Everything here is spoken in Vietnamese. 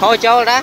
thôi cho đó.